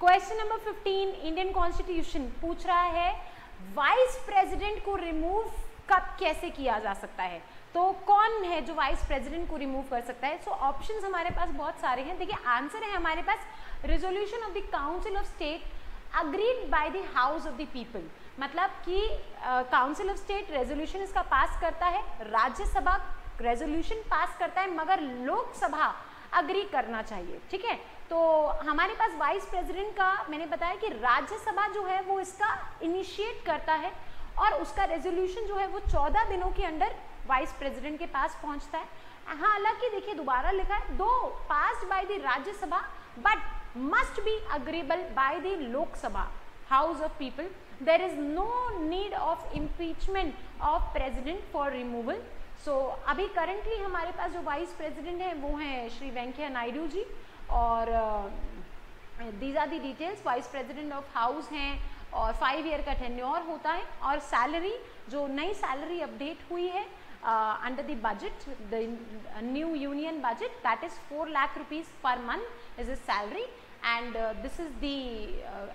Question number 15 Indian constitution पूछ रहा है वाइस प्रेसिडेंट को रिमूव कब कैसे किया जा सकता है? तो कौन है जो वाइस प्रेसिडेंट को रिमूव कर सकता है? सो so, ऑप्शंस हमारे पास बहुत सारे हैं। देखिए आंसर है हमारे पास resolution of the council of state agreed by the house of the people मतलब कि काउंसिल ऑफ़ स्टेट रेजोल्यूशन इसका पास करता है राज्यसभा रेजोल्यूशन पास करता है मगर लोकसभा अग्री करना चाहिए, ठीक है? तो हमारे पास वाइस प्रेसिडेंट का, मैंने बताया कि राज्यसभा जो है, वो इसका इनिशिएट करता है और उसका रेजोल्यूशन जो है, वो चौदह दिनों के अंदर वाइस प्रेसिडेंट के पास पहुँचता है। हाँ हालाँकि देखिए, दोबारा लिखा है, though pass by the Rajya Sabha but must be agreeable by the Lok Sabha house of people there is no need of impeachment of president for removal so अभी करंटली हमारे पास जो वाइस प्रेसिडेंट हैं, वो हैं श्री वेंकैया नायडू जी और these are the details vice president of house हैं और फाइव ईयर का टेन्योर होता है और सैलरी जो नई सैलरी अपडेट हुई है under the budget the new union budget that is four lakh rupees per month is is salary and this is the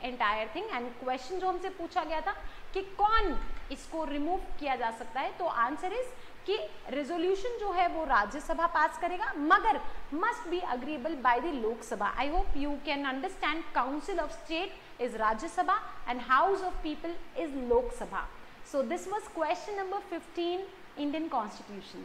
entire thing and question जो हमसे पूछा गया था कि कौन इसको रिमूव किया जा सकता है तो आंसर इज़ कि रेजोल्यूशन जो है वो राज्यसभा पास करेगा, मगर must be agreeable by the Lok Sabha. I hope you can understand council of state is Rajya Sabha and house of people is Lok Sabha. So this was question number 15 Indian constitution.